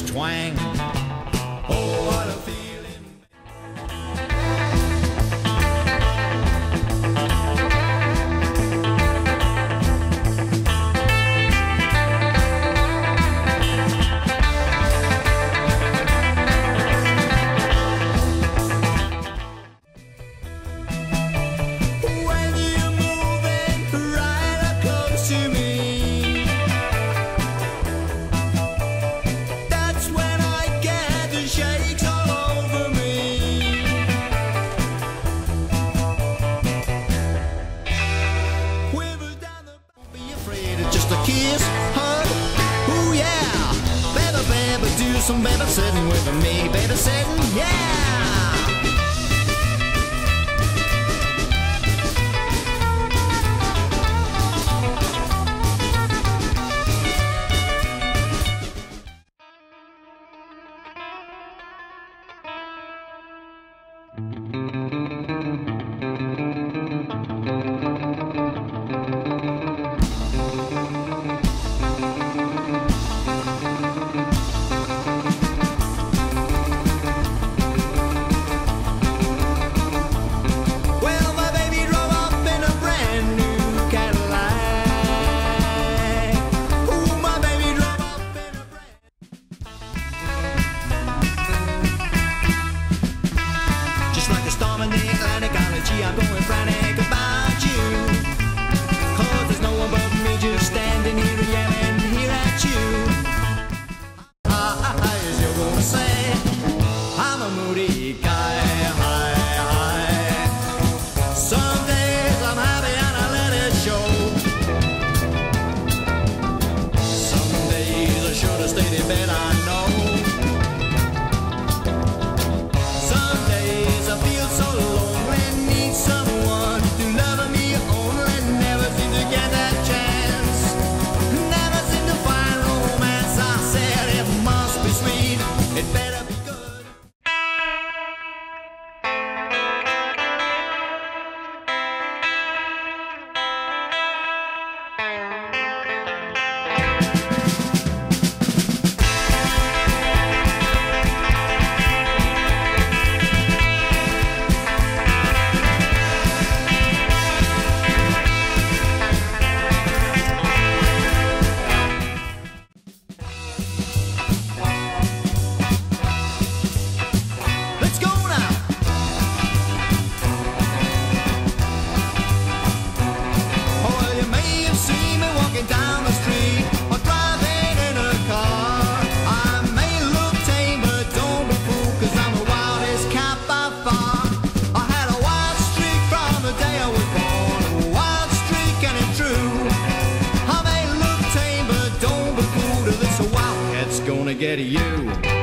twang. kiss, hug. Ooh yeah, baby, baby, do some baby sitting with me, baby sitting, yeah. so get you.